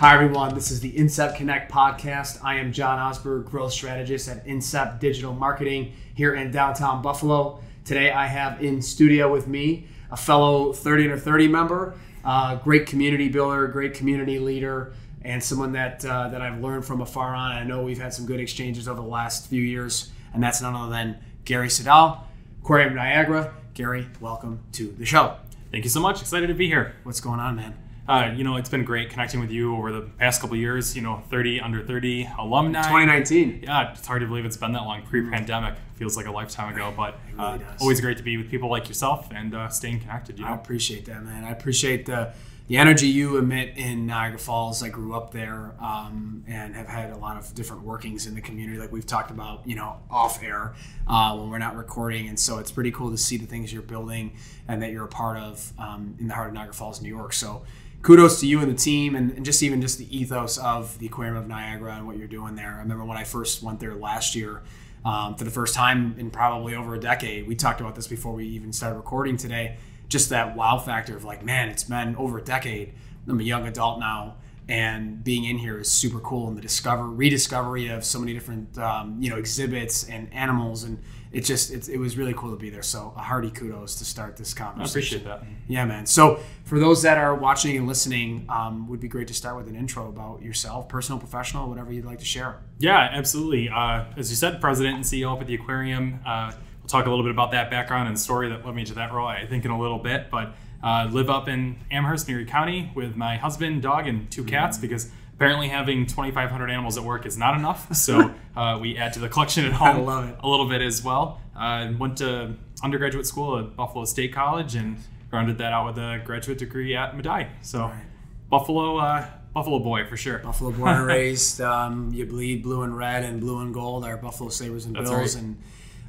Hi, everyone. This is the Incept Connect podcast. I am John Osberg, growth strategist at Incept Digital Marketing here in downtown Buffalo. Today, I have in studio with me a fellow 30 under 30 member, uh, great community builder, great community leader, and someone that uh, that I've learned from afar on. I know we've had some good exchanges over the last few years, and that's none other than Gary Siddall, Aquarium Niagara. Gary, welcome to the show. Thank you so much. Excited to be here. What's going on, man? Uh, you know, it's been great connecting with you over the past couple years. You know, 30 under 30 alumni. 2019. Yeah, it's hard to believe it's been that long. Pre-pandemic feels like a lifetime ago, but It really uh, always great to be with people like yourself and uh, staying connected. You I know, appreciate that, man. I appreciate the the energy you emit in Niagara Falls. I grew up there um, and have had a lot of different workings in the community, like we've talked about, you know, off air uh, when we're not recording. And so it's pretty cool to see the things you're building and that you're a part of um, in the heart of Niagara Falls, New York. So kudos to you and the team and, and just even just the ethos of the Aquarium of Niagara and what you're doing there. I remember when I first went there last year um, for the first time in probably over a decade. We talked about this before we even started recording today. Just that wow factor of like, man, it's been over a decade. I'm a young adult now, and being in here is super cool. And the discover, rediscovery of so many different, um, you know, exhibits and animals, and it just, it's, it was really cool to be there. So a hearty kudos to start this conversation. I appreciate that. Yeah, man. So for those that are watching and listening, um, would be great to start with an intro about yourself, personal, professional, whatever you'd like to share. Yeah, absolutely. Uh, as you said, president and CEO up at the aquarium. Uh, we'll talk a little bit about that background and story that led me to that role, I think, in a little bit. But uh, live up in Amherst, Erie County, with my husband, dog, and two cats because apparently having 2,500 animals at work is not enough. So uh, we add to the collection at home love it. a little bit as well. Uh, went to undergraduate school at Buffalo State College and rounded that out with a graduate degree at Medaille. So Right. Buffalo, uh, Buffalo boy for sure. Buffalo born and raised. Um, you bleed blue and red and blue and gold. Our Buffalo Sabres and Bills, right. and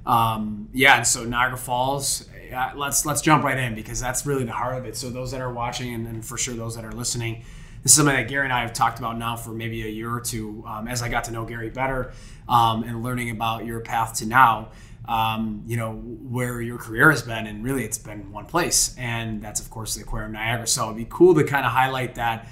um, yeah. And so Niagara Falls. Uh, let's let's jump right in because that's really the heart of it. So those that are watching and, and for sure those that are listening, this is something that Gary and I have talked about now for maybe a year or two. Um, as I got to know Gary better um, and learning about your path to now. Um, you know where your career has been, and really it's been one place, and that's of course the Aquarium of Niagara. So it'd be cool to kind of highlight that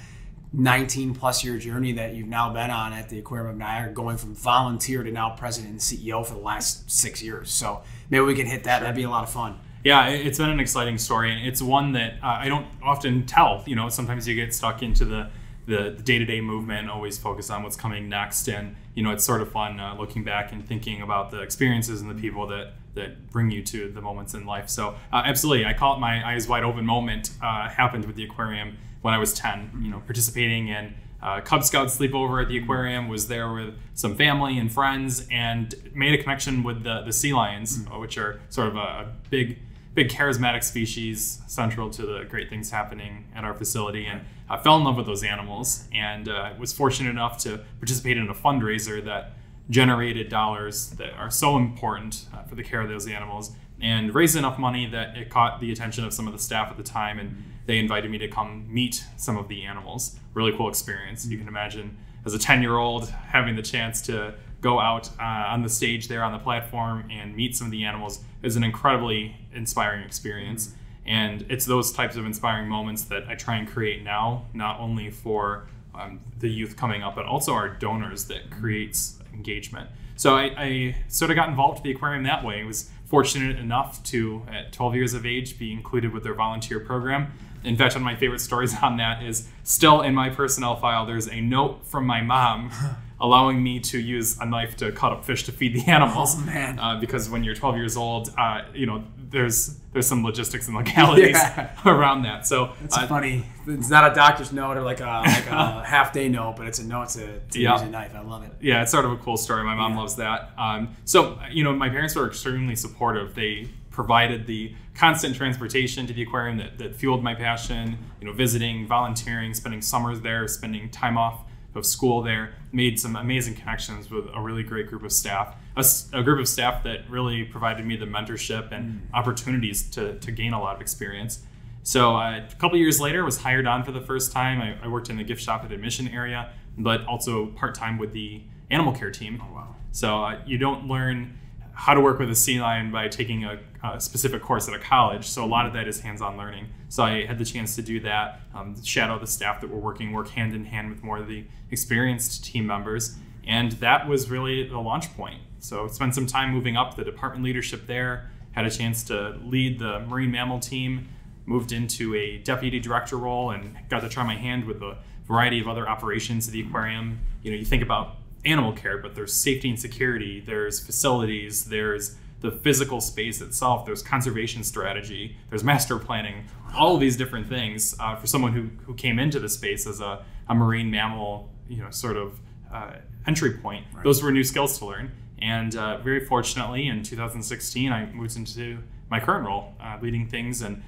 19 plus year journey that you've now been on at the Aquarium of Niagara, going from volunteer to now president and CEO for the last six years. So maybe we can hit that. That'd be a lot of fun. Yeah, it- it's been an exciting story, and it's one that uh, I don't often tell. You know, sometimes you get stuck into the the day to day movement, always focus on what's coming next, and you know, it's sort of fun uh, looking back and thinking about the experiences and the people that that bring you to the moments in life. So, uh, absolutely, I call it my eyes wide open moment. Uh, happened with the aquarium when I was ten. You know, participating in. Uh, Cub Scout sleepover at the aquarium was there with some family and friends and made a connection with the, the sea lions, uh, which are sort of a, a big big charismatic species central to the great things happening at our facility and I fell in love with those animals and uh, was fortunate enough to participate in a fundraiser that generated dollars that are so important uh, for the care of those animals and raised enough money that it caught the attention of some of the staff at the time and they invited me to come meet some of the animals. Really cool experience. You can imagine as a 10 year old having the chance to go out uh, on the stage there on the platform and meet some of the animals is an incredibly inspiring experience. And it's those types of inspiring moments that I try and create now, not only for um, the youth coming up, but also our donors that creates engagement. So I, I sort of got involved with the aquarium that way. I was fortunate enough to, at 12 years of age, be included with their volunteer program. In fact, one of my favorite stories on that is still in my personnel file. There's a note from my mom allowing me to use a knife to cut up fish to feed the animals. Oh, man. Uh, because when you're 12 years old, uh, you know there's there's some logistics and legalities Yeah. around that. So It's uh, funny. It's not a doctor's note or like a, like a half day note, but it's a note to, to Yeah. use a knife. I love it. yeah, it's sort of a cool story. My mom Yeah. loves that. Um, so, you know, my parents were extremely supportive. They provided the constant transportation to the aquarium that, that fueled my passion. You know, visiting, volunteering, spending summers there, spending time off of school there. Made some amazing connections with a really great group of staff. a group of staff that really provided me the mentorship and opportunities to, to gain a lot of experience. So uh, a couple years later, was hired on for the first time. I, I worked in the gift shop at admission area, but also part time with the animal care team. Oh, wow. So uh, you don't learn how to work with a sea lion by taking a, a, specific course at a college. So a lot of that is hands-on learning. So I had the chance to do that, um, shadow the staff that were working, work hand in hand with more of the experienced team members, and that was really the launch point. So spent some time moving up the department leadership there. Had a chance to lead the marine mammal team. Moved into a deputy director role and got to try my hand with a variety of other operations at the aquarium. You know, you think about animal care, but there's safety and security, there's facilities, there's the physical space itself, there's conservation strategy, there's master planning, all of these different things uh, for someone who, who came into the space as a, a marine mammal, you know, sort of uh, entry point. Right. Those were new skills to learn. And uh, very fortunately, in 2016, I moved into my current role, uh, leading things and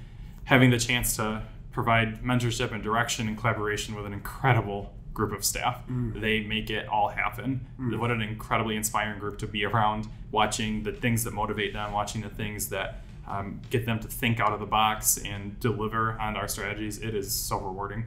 having the chance to provide mentorship and direction and collaboration with an incredible group of staff. Mm. They make it all happen. Mm. What an incredibly inspiring group to be around, watching the things that motivate them, watching the things that um, get them to think out of the box and deliver on our strategies. It is so rewarding.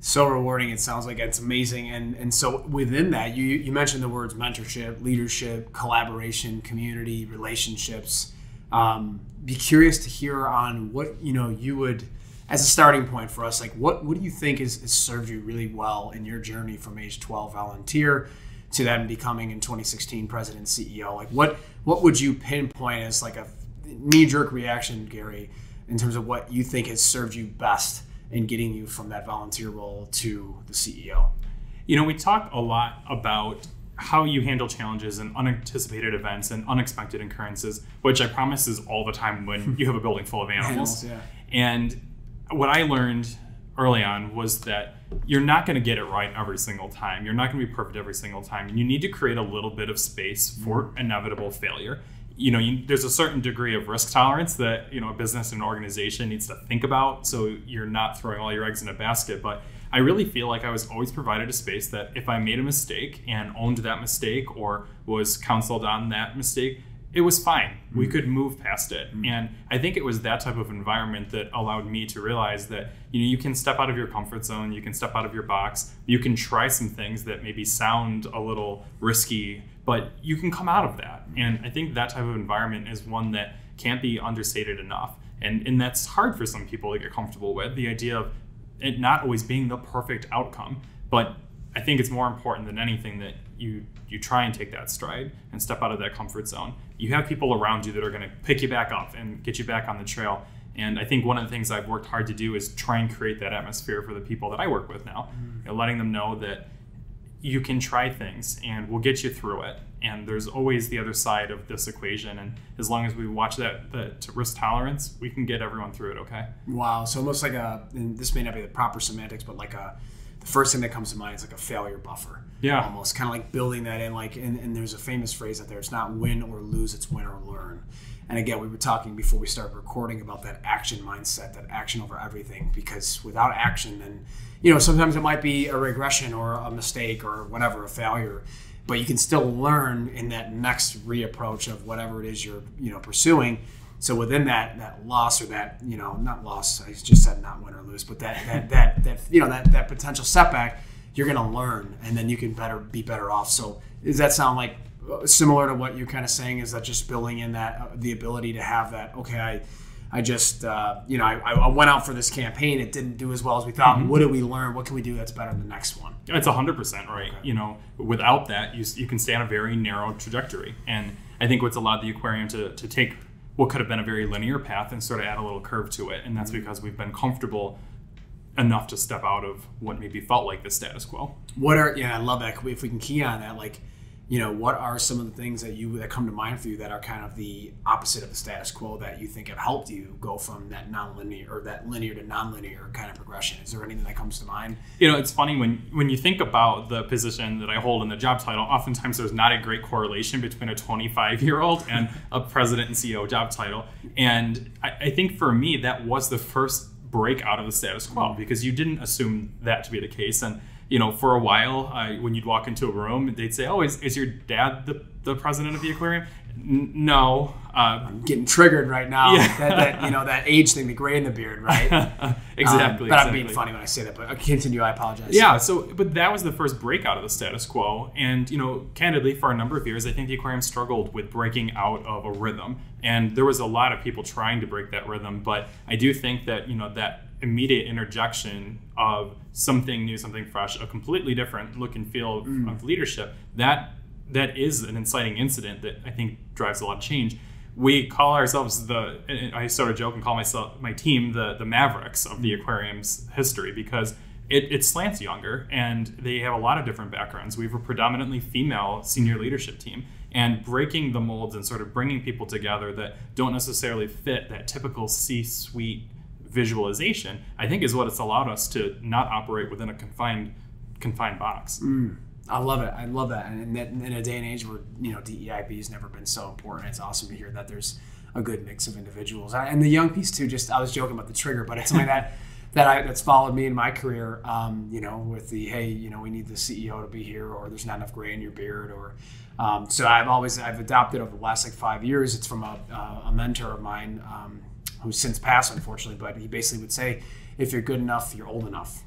So rewarding. It sounds like it's amazing. And and so within that, you you mentioned the words mentorship, leadership, collaboration, community, relationships. Um, be curious to hear on what you know you would as a starting point for us, like what what do you think has, has served you really well in your journey from age 12 volunteer to then becoming in 2016 president CEO? Like what what would you pinpoint as like a knee jerk reaction, Gary, in terms of what you think has served you best in getting you from that volunteer role to the CEO? You know, we talk a lot about how you handle challenges and unanticipated events and unexpected occurrences, which I promise is all the time when you have a building full of animals. animals yeah. And what I learned early on was that you're not going to get it right every single time. You're not going to be perfect every single time. And you need to create a little bit of space for mm-hmm. inevitable failure. You know, you, there's a certain degree of risk tolerance that, you know, a business and organization needs to think about. So you're not throwing all your eggs in a basket. But I really feel like I was always provided a space that if I made a mistake and owned that mistake or was counseled on that mistake, it was fine. Mm-hmm. We could move past it. Mm-hmm. And I think it was that type of environment that allowed me to realize that you know you can step out of your comfort zone, you can step out of your box, you can try some things that maybe sound a little risky, but you can come out of that. Mm-hmm. And I think that type of environment is one that can't be understated enough. And and that's hard for some people to get comfortable with the idea of it not always being the perfect outcome, but I think it's more important than anything that you you try and take that stride and step out of that comfort zone. You have people around you that are going to pick you back up and get you back on the trail. And I think one of the things I've worked hard to do is try and create that atmosphere for the people that I work with now, mm. you know, letting them know that you can try things and we'll get you through it. And there's always the other side of this equation. And as long as we watch that the risk tolerance, we can get everyone through it. Okay. Wow. So almost like a, this may not be the proper semantics, but like a the first thing that comes to mind is like a failure buffer. Yeah. Almost kind of like building that in. Like, and, and there's a famous phrase out there it's not win or lose, it's win or learn. And again, we were talking before we started recording about that action mindset, that action over everything, because without action, then, you know, sometimes it might be a regression or a mistake or whatever, a failure, but you can still learn in that next reapproach of whatever it is you're, you know, pursuing so within that that loss or that you know not loss, I just said not win or lose, but that that that, that you know that that potential setback, you're going to learn, and then you can better be better off. So does that sound like uh, similar to what you're kind of saying? Is that just building in that uh, the ability to have that? Okay, I. I just, uh, you know, I, I, went out for this campaign. It didn't do as well as we thought. Mm-hmm. What did we learn? What can we do that's better than the next one? It's 100% right. Okay. You know, without that, you, you can stay on a very narrow trajectory. And I think what's allowed the aquarium to, to take what could have been a very linear path and sort of add a little curve to it. And that's mm-hmm. because we've been comfortable enough to step out of what maybe felt like the status quo. What are yeah, I love that. If we can key on that, like you know, what are some of the things that you that come to mind for you that are kind of the opposite of the status quo that you think have helped you go from that nonlinear or that linear to nonlinear kind of progression? Is there anything that comes to mind? You know, it's funny when when you think about the position that I hold in the job title. Oftentimes, there's not a great correlation between a 25 year old and a president and CEO job title. And I, I think for me, that was the first break out of the status quo mm-hmm. because you didn't assume that to be the case and you know, for a while, I, when you'd walk into a room, they'd say, "Oh, is, is your dad the, the president of the aquarium?" N- no. Uh, I'm getting triggered right now. Yeah. That, that you know that age thing, the gray in the beard, right? Um, exactly. but I'm exactly. being funny when I say that. But uh, continue. I apologize. Yeah, so but that was the first breakout of the status quo, and you know, candidly, for a number of years, I think the aquarium struggled with breaking out of a rhythm, and there was a lot of people trying to break that rhythm. But I do think that you know that immediate interjection of something new, something fresh, a completely different look and feel of, mm. of leadership that that is an inciting incident that I think drives a lot of change. We call ourselves the. and I sort of joke and call myself my team the the Mavericks of the mm. aquarium's history because it, it slants younger and they have a lot of different backgrounds. We have a predominantly female senior leadership team and breaking the molds and sort of bringing people together that don't necessarily fit that typical C-suite visualization. I think is what it's allowed us to not operate within a confined confined box. I love it. I love that. And in, that, in a day and age where you know DEIB has never been so important, it's awesome to hear that there's a good mix of individuals. I, and the young piece too. Just I was joking about the trigger, but it's something that that I that's followed me in my career. Um, you know, with the hey, you know, we need the CEO to be here, or there's not enough gray in your beard, or um, so I've always I've adopted over the last like five years. It's from a, uh, a mentor of mine um, who's since passed, unfortunately, but he basically would say, if you're good enough, you're old enough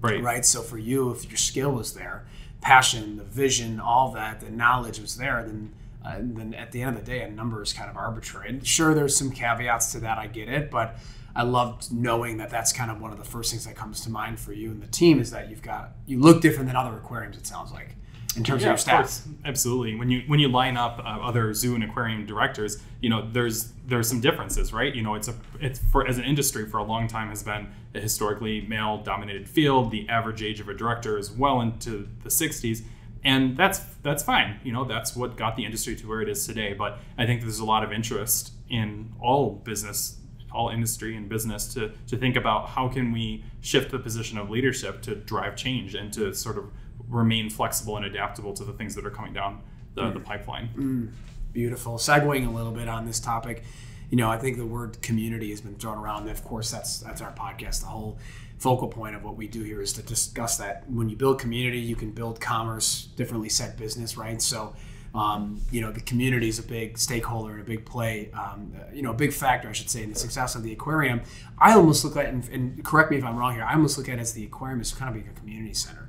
Right. right? So for you, if your skill was there, passion, the vision, all that, the knowledge was there, then uh, then at the end of the day, a number is kind of arbitrary. And sure, there's some caveats to that. I get it, but I loved knowing that that's kind of one of the first things that comes to mind for you and the team is that you've got you look different than other aquariums. It sounds like in terms of Yeah, your of staff. course. Absolutely. When you when you line up uh, other zoo and aquarium directors, you know there's there's some differences, right? You know, it's a it's for as an industry for a long time has been a historically male dominated field. The average age of a director is well into the 60s, and that's that's fine. You know, that's what got the industry to where it is today. But I think there's a lot of interest in all business all industry and business to to think about how can we shift the position of leadership to drive change and to sort of remain flexible and adaptable to the things that are coming down the, the pipeline. Beautiful. Segueing a little bit on this topic, you know, I think the word community has been thrown around. And of course, that's that's our podcast. The whole focal point of what we do here is to discuss that when you build community, you can build commerce, differently set business, right? So, um, you know, the community is a big stakeholder and a big play, um, you know, a big factor, I should say, in the success of the aquarium. I almost look at, and, and correct me if I'm wrong here, I almost look at it as the aquarium is kind of like a community center.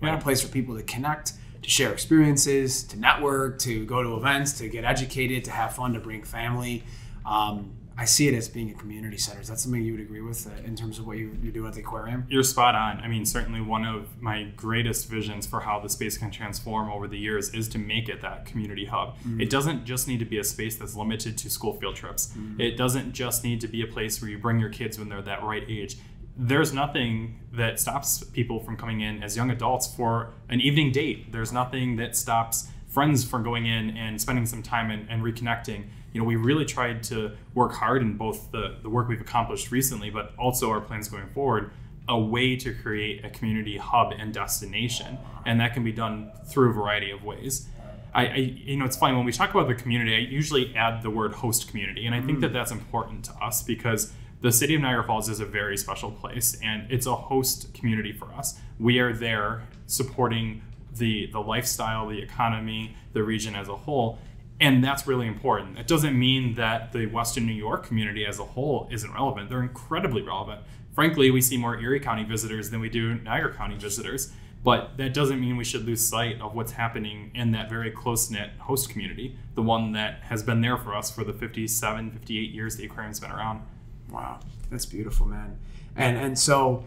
Right? A place for people to connect, to share experiences, to network, to go to events, to get educated, to have fun, to bring family. Um, I see it as being a community center. Is that something you would agree with uh, in terms of what you, you do at the aquarium? You're spot on. I mean, certainly one of my greatest visions for how the space can transform over the years is to make it that community hub. It doesn't just need to be a space that's limited to school field trips. It doesn't just need to be a place where you bring your kids when they're that right age. There's nothing that stops people from coming in as young adults for an evening date. There's nothing that stops friends from going in and spending some time and, and reconnecting. You know, we really tried to work hard in both the, the work we've accomplished recently, but also our plans going forward, a way to create a community hub and destination. And that can be done through a variety of ways. I, I, you know, it's funny when we talk about the community. I usually add the word host community, and I think that mm. that's important to us because the city of Niagara Falls is a very special place, and it's a host community for us. We are there supporting the the lifestyle, the economy, the region as a whole, and that's really important. It doesn't mean that the Western New York community as a whole isn't relevant. They're incredibly relevant. Frankly, we see more Erie County visitors than we do Niagara County visitors. But that doesn't mean we should lose sight of what's happening in that very close knit host community, the one that has been there for us for the 57, 58 years the aquarium's been around. Wow, that's beautiful, man. And and so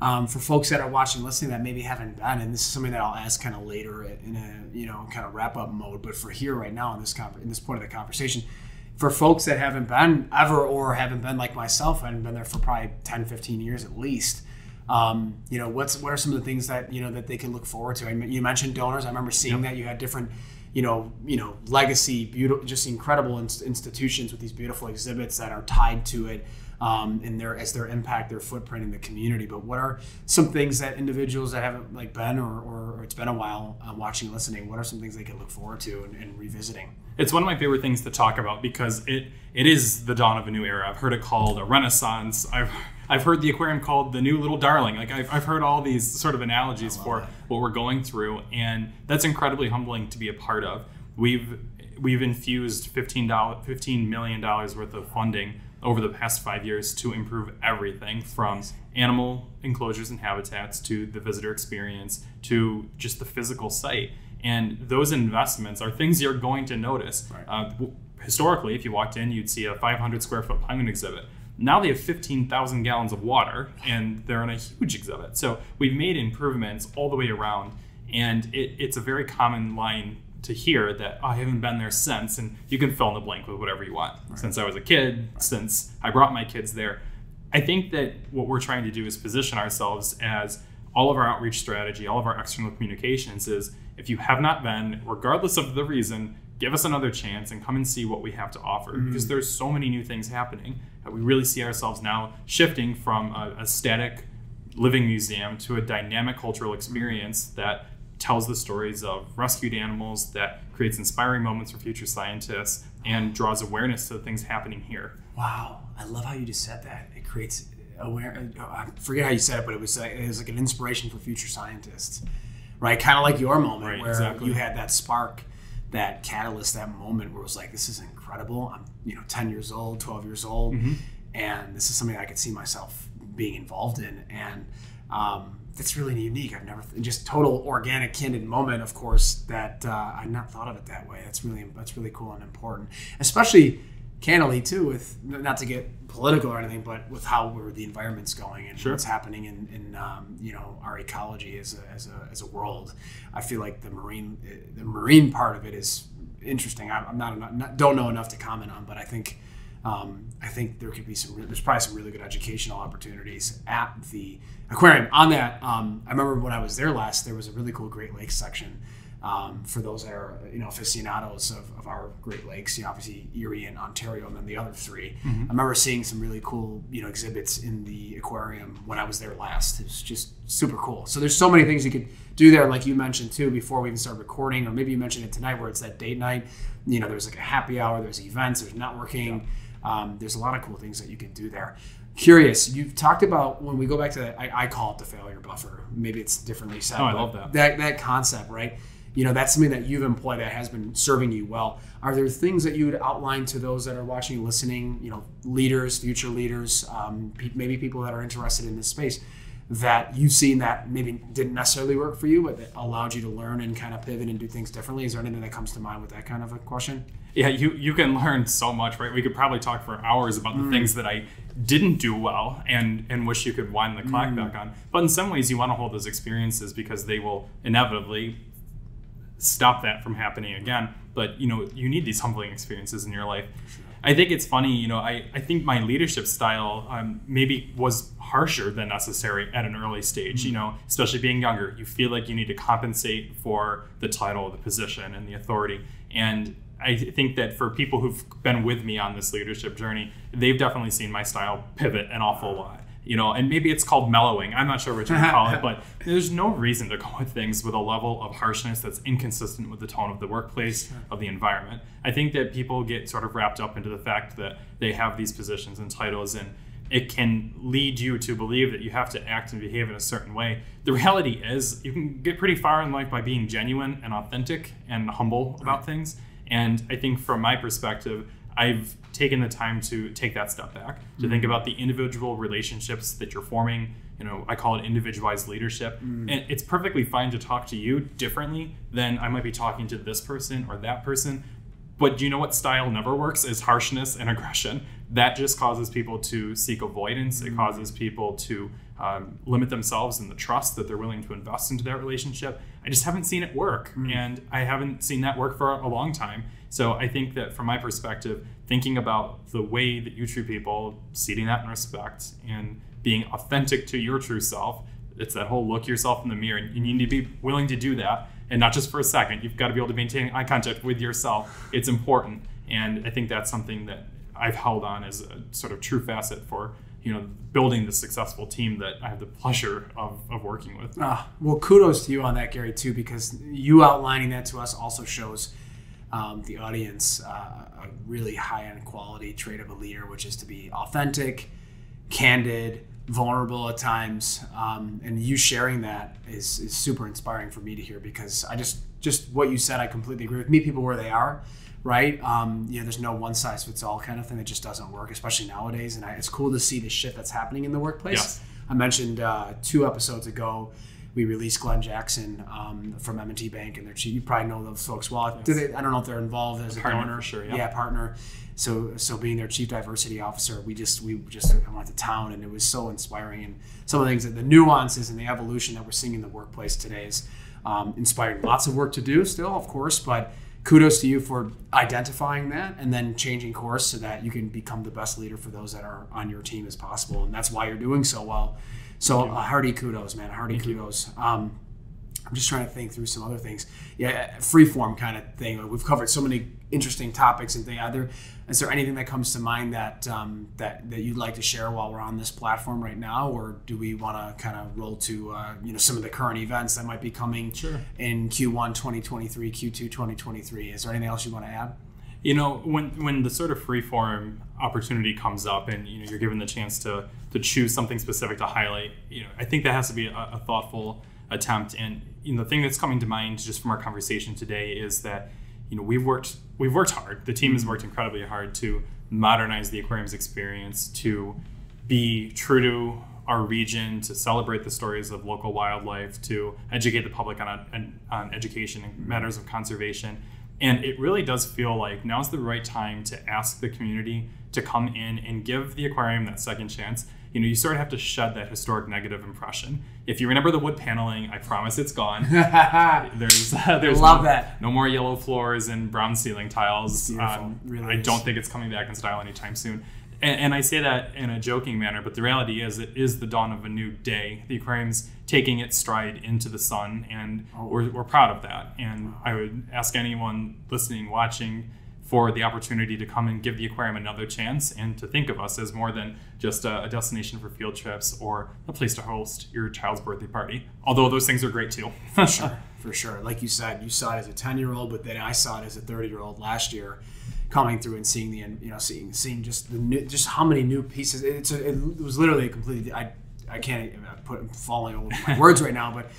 um, for folks that are watching, listening, that maybe haven't been, and this is something that I'll ask kind of later in a you know kind of wrap up mode. But for here right now in this con- in this point of the conversation, for folks that haven't been ever or haven't been like myself, I haven't been there for probably 10, 15 years at least. Um, you know, what's what are some of the things that you know that they can look forward to? I mean, you mentioned donors. I remember seeing that you had different, you know, you know, legacy, beautiful, just incredible inst- institutions with these beautiful exhibits that are tied to it, um, in their as their impact, their footprint in the community. But what are some things that individuals that haven't like been or, or, or it's been a while uh, watching, listening? What are some things they can look forward to and, and revisiting? It's one of my favorite things to talk about because it it is the dawn of a new era. I've heard it called a renaissance. I've I've heard the aquarium called the new little darling. Like I've, I've heard all these sort of analogies for that. what we're going through, and that's incredibly humbling to be a part of. We've we've infused $15, $15 million worth of funding over the past five years to improve everything from animal enclosures and habitats to the visitor experience to just the physical site. And those investments are things you're going to notice. Right. Uh, historically, if you walked in, you'd see a 500 square foot penguin exhibit. Now they have 15,000 gallons of water and they're in a huge exhibit. So we've made improvements all the way around. And it, it's a very common line to hear that oh, I haven't been there since, and you can fill in the blank with whatever you want. Since I was a kid, since I brought my kids there. I think that what we're trying to do is position ourselves as all of our outreach strategy, all of our external communications is if you have not been, regardless of the reason, give us another chance and come and see what we have to offer mm-hmm. because there's so many new things happening we really see ourselves now shifting from a, a static living museum to a dynamic cultural experience that tells the stories of rescued animals, that creates inspiring moments for future scientists, and draws awareness to the things happening here. Wow, I love how you just said that. It creates aware. Uh, I forget how you said it, but it was like, it was like an inspiration for future scientists, right? Kind of like your moment Right, where exactly. you had that spark, that catalyst, that moment where it was like, this is incredible. I'm you know 10 years old, 12 years old, Mm-hmm. and this is something I could see myself being involved in, and um, that's really unique. I've never just total organic, candid moment. Of course, that uh, I've not thought of it that way. That's really that's really cool and important, especially candidly too. With not to get political or anything, but with how where the environment's going and Sure. what's happening in, in um, you know our ecology as a, as a as a world. I feel like the marine the marine part of it is interesting. I'm I'm not, not don't know enough to comment on, but I think. Um, I think there could be some. re- There's probably some really good educational opportunities at the aquarium. On that, um, I remember when I was there last, there was a really cool Great Lakes section um, for those that are you know aficionados of, of our Great Lakes. You know, obviously Erie and Ontario, and then the other 3 I remember seeing some really cool you know exhibits in the aquarium when I was there last. It was just super cool. So there's so many things you could do there, like you mentioned too before we even start recording, or maybe you mentioned it tonight where it's that date night. You know, there's like a happy hour, there's events, there's networking. Um, there's a lot of cool things that you can do there. Curious, you've talked about when we go back to that, I, I call it the failure buffer. Maybe it's differently said. Oh, I love that. That that concept, right? You know, that's something that you've employed that has been serving you well. Are there things that you would outline to those that are watching, listening? You know, leaders, future leaders, um, pe- maybe people that are interested in this space that you've seen that maybe didn't necessarily work for you, but that allowed you to learn and kind of pivot and do things differently. Is there anything that comes to mind with that kind of a question? Yeah, you you can learn so much, right? We could probably talk for hours about the things that I didn't do well and and wish you could wind the clock back on. But in some ways, you want to hold those experiences because they will inevitably stop that from happening again. But you know, you need these humbling experiences in your life. I think it's funny, you know, I, I think my leadership style um, maybe was harsher than necessary at an early stage, you know, especially being younger. You feel like you need to compensate for the title, the position, and the authority. And I think that for people who've been with me on this leadership journey, they've definitely seen my style pivot an awful lot. You know, and maybe it's called mellowing. I'm not sure what you call it, but there's no reason to go with things with a level of harshness that's inconsistent with the tone of the workplace, of the environment. I think that people get sort of wrapped up into the fact that they have these positions and titles and it can lead you to believe that you have to act and behave in a certain way. The reality is, you can get pretty far in life by being genuine and authentic and humble about things. And I think from my perspective, I've taken the time to take that step back to think mm-hmm. about the individual relationships that you're forming. You know, I call it individualized leadership. Mm. And it's perfectly fine to talk to you differently than I might be talking to this person or that person. But do you know what style never works? Is harshness and aggression. That just causes people to seek avoidance. It mm. causes people to um, limit themselves in the trust that they're willing to invest into that relationship. I just haven't seen it work. Mm. And I haven't seen that work for a long time. So I think that from my perspective, thinking about the way that you treat people, seating that in respect, and being authentic to your true self, it's that whole look yourself in the mirror. And you need to be willing to do that. And not just for a second. You've got to be able to maintain eye contact with yourself. It's important. And I think that's something that I've held on as a sort of true facet for, you know, building the successful team that I have the pleasure of, of working with. Ah, well, kudos to you on that, Gary, too, because you outlining that to us also shows um, the audience uh, a really high end quality trait of a leader, which is to be authentic, candid, vulnerable at times. Um, and you sharing that is, is super inspiring for me to hear because I just, just what you said, I completely agree with. Meet people where they are, right? Um, you know, there's no one size fits all kind of thing that just doesn't work, especially nowadays. And I, it's cool to see the shit that's happening in the workplace. Yes. I mentioned uh, two episodes ago. We released Glenn Jackson um, from M&T Bank and their chief. You probably know those folks well. Do they, I don't know if they're involved as a Partner, donor. sure, yeah. partner. So, so being their chief diversity officer, we just we just went to town, and it was so inspiring. And some of the things, that the nuances and the evolution that we're seeing in the workplace today is um, inspiring. Lots of work to do still, of course, but kudos to you for identifying that and then changing course so that you can become the best leader for those that are on your team as possible. And that's why you're doing so well. So uh, hearty kudos, man. A Hearty kudos. Um, I'm just trying to think through some other things. Yeah, freeform kind of thing. We've covered so many interesting topics and things. Are there, is there anything that comes to mind that um, that that you'd like to share while we're on this platform right now, or do we want to kind of roll to uh, you know some of the current events that might be coming Sure. in Q1 2023, Q2 2023? Is there anything else you want to add? You know when when the sort of freeform opportunity comes up and you know you're given the chance to to choose something specific to highlight you know i think that has to be a, a thoughtful attempt. And you know the thing that's coming to mind just from our conversation today is that you know we've worked we've worked hard. The team has mm-hmm. worked incredibly hard to modernize the aquarium's experience to be true to our region to celebrate the stories of local wildlife to educate the public on, on, on education and matters of conservation and it really does feel like now's the right time to ask the community to come in and give the aquarium that second chance. You know, you sort of have to shed that historic negative impression. If you remember the wood paneling, I promise it's gone. There's uh, there's Love no, that. no more yellow floors and brown ceiling tiles. Um, Really I don't think it's coming back in style anytime soon. And, and I say that in a joking manner, but the reality is it is the dawn of a new day. The aquarium's taking its stride into the sun, and Oh. we're, we're proud of that. And I would ask anyone listening, watching, for the opportunity to come and give the aquarium another chance and to think of us as more than just a, a destination for field trips or a place to host your child's birthday party. Although those things are great too. For sure, for sure. Like you said, you saw it as a ten year old, but then I saw it as a thirty year old last year, coming through and seeing the you know seeing seeing just the new, just how many new pieces. It's a, it was literally a completely. I I can't even put I'm falling over my words right now, but.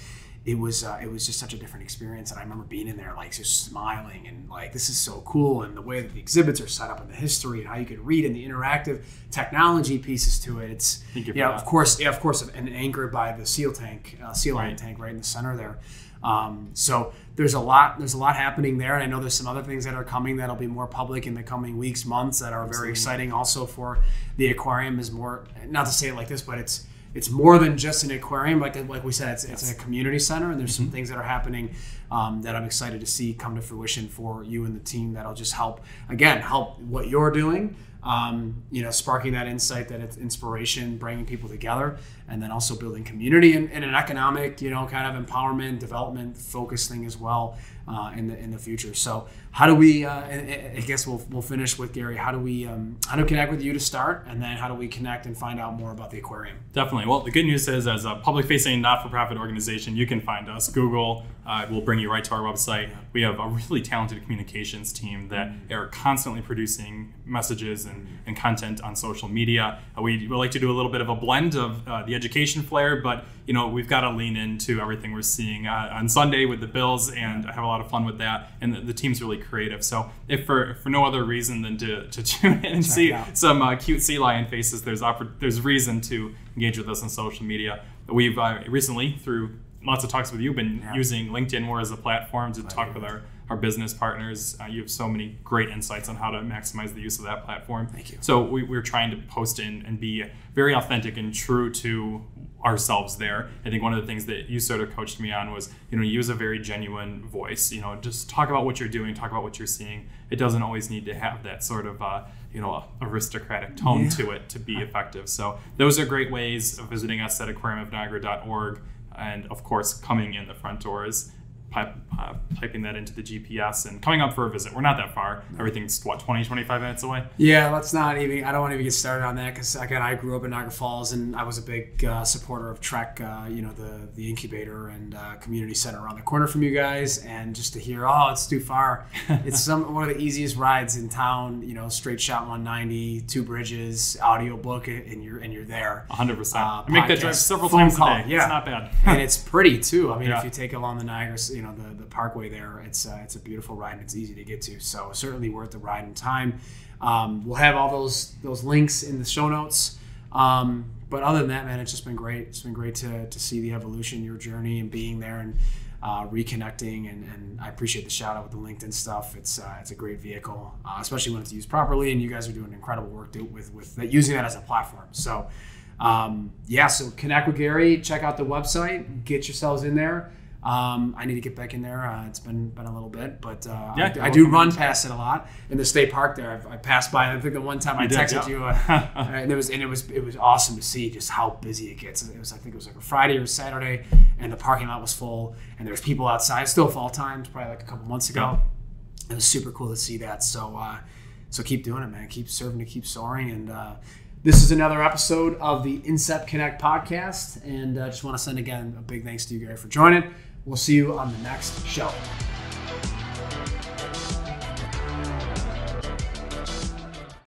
It was uh, it was just such a different experience, and I remember being in there like just smiling and like this is so cool, and the way that the exhibits are set up and the history and how you could read and the interactive technology pieces to it. It's you know of course yeah of course and anchored by the seal tank uh, seal Right. tank right in the center there. Um, so there's a lot there's a lot happening there, and I know there's some other things that are coming that'll be more public in the coming weeks, months that are very exciting. Also for the aquarium is more not to say it like this, but it's it's more than just an aquarium. Like like we said, it's, it's a community center, and there's some things that are happening um, that I'm excited to see come to fruition for you and the team. That'll just help again help what you're doing. Um, you know, sparking that insight, that it's inspiration, bringing people together, and then also building community and, and an economic, you know, kind of empowerment, development focus thing as well uh, in the in the future. So, how do we? Uh, I guess we'll, we'll finish with Gary. How do we? Um, how do we connect with you to start, and then how do we connect and find out more about the aquarium? Definitely. Well, the good news is, as a public facing not for profit organization, you can find us. Google uh, will bring you right to our website. We have a really talented communications team that are constantly producing messages and, and content on social media. Uh, we, we like to do a little bit of a blend of uh, the education flair, but you know we've got to lean into everything we're seeing uh, on Sunday with the Bills, and I have a lot of fun with that. And the, the team's really creative. So if for for no other reason than to, to tune in and see some uh, cute sea lion faces, there's oppor- there's reason to engage with us on social media. We've uh, recently, through lots of talks with you, been Yeah. using LinkedIn more as a platform to talk with our, our business partners. Uh, you have so many great insights on how to maximize the use of that platform. Thank you. So we, we're trying to post in and be very authentic and true to ourselves there. I think one of the things that you sort of coached me on was, you know, use a very genuine voice. You know, just talk about what you're doing, talk about what you're seeing. It doesn't always need to have that sort of, uh, you know, aristocratic tone Yeah. to it to be effective. So those are great ways of visiting us at aquariumofniagara.org and of course coming in the front doors. Pipe, uh, typing that into the GPS and coming up for a visit. We're not that far. Everything's what 20, 25 minutes away. Yeah, let's not even. I don't want to even get started on that because again, I grew up in Niagara Falls and I was a big uh, supporter of Trek. Uh, you know, the the incubator and uh, community center around the corner from you guys, and just to hear, oh, it's too far. it's some one of the easiest rides in town. You know, straight shot 190, two bridges, audio book, and you're and you're there. 100%. Uh, I make that drive several times call, a day. yeah. It's not bad. and it's pretty too. I mean, Yeah. if you take along the Niagara, you know the the parkway there. It's uh, it's a beautiful ride and it's easy to get to. So certainly worth the ride and time. Um, we'll have all those those links in the show notes. Um, but other than that, man, it's just been great. It's been great to, to see the evolution, your journey, and being there and uh, reconnecting. And, and I appreciate the shout out with the LinkedIn stuff. It's uh, it's a great vehicle, uh, especially when it's used properly. And you guys are doing incredible work with with that, using that as a platform. So um, yeah, so connect with Gary. Check out the website. Get yourselves in there. Um, I need to get back in there. Uh, it's been been a little bit, but uh, Yeah, I, I do run past it a lot in the state park there. I've, I passed by. I think the one time I did, texted yeah. you, uh, and it was and it was it was awesome to see just how busy it gets. It was I think it was like a Friday or Saturday, and the parking lot was full, and there was people outside. Still fall time. It's probably like a couple months ago. It was super cool to see that. So uh, so keep doing it, man. Keep serving to keep soaring. And uh, this is another episode of the Incept Connect podcast. And I uh, just want to send again a big thanks to you, Gary, for joining. We'll see you on the next show.